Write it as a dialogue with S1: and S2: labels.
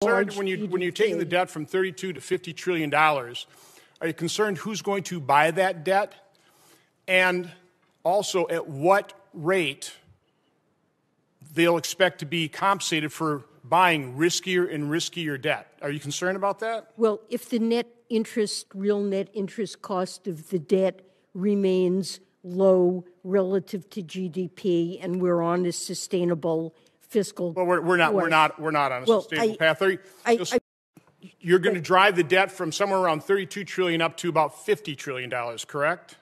S1: concerned when you when you're taking the debt from 32 to 50 trillion dollars? Are you concerned who's going to buy that debt, and also at what rate they'll expect to be compensated for buying riskier and riskier debt? Are you concerned about that?
S2: Well, if the net interest, real net interest cost of the debt remains low relative to GDP and we're on a sustainable fiscal.
S1: Well, we're, we're not we're not we're not on a
S2: Well,
S1: sustainable
S2: I-
S1: path.
S2: I- I-
S1: you're going to drive the debt from somewhere around 32 trillion up to about 50 trillion dollars, correct?